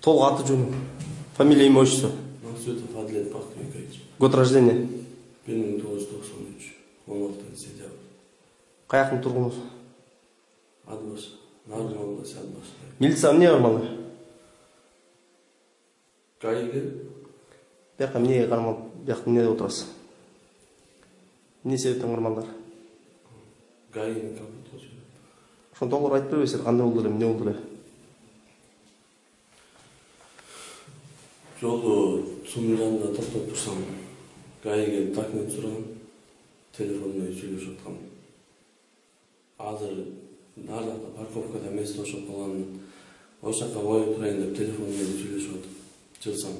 толук аты жөнүң фамилия имя отчество. Мансутов Адлет Бактыбекович. год рождения. Bir ming to'qqiz yuz to'qson uch o'n oltinchi sentyabr каяктын тургуну adbosh narg'in области adbosh милицияга эмне кармалды gaiga бияка эмнеге кармалып биякта эмне деп отурасыз эмне себептен кармалдылар gaini kaput ochib ошону толук айтып бербейсиздер кандай болду эле эмне болду эле жолду сумдун жанында токтоп турсам gaiga документ сураган телефон менен сүйлөшүп аткам азыр ар жакта парковкада место ошоп калган ошол жака коюп турайын деп телефон менен сүйлөшүп атып жылсам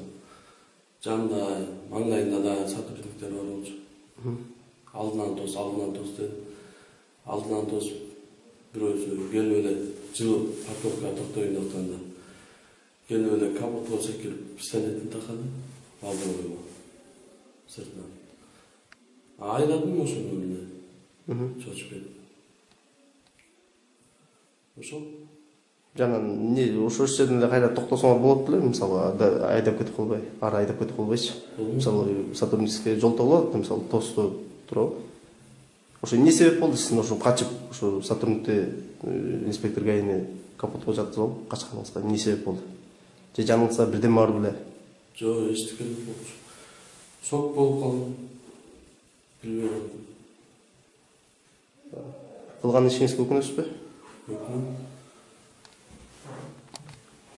жанымда маңдайымда дагы сотрудниктер бар болчу алдынан тос алдынан тос деди алдынан тосуп бирөөсү келип эле жылып парковкага токтоюн деп атканда келип эле капотко секирип пистолетин такады алдын койго сыртынан айладым ошондон эле чочуп кетип ошол жана эмне ошол жерден эле кайра токтосоңор болот беле мисалы айдап кетип калбай ары айдап кетип калбайчы мисалы сотруднический жолто болот мисалы тосту туурабы ошо эмне себеп болду сиздин ошо качып ошо сотрудникти инспектор гаини капотко жаткызып алып качканыңызга эмне себеп болду же жаныңызда бирдеме бар беле. Жок эчтеке элек болчу. Шок болуп калдым. Билбей калдым кылган ишиңизге өкүнөсүзбү өкүнөм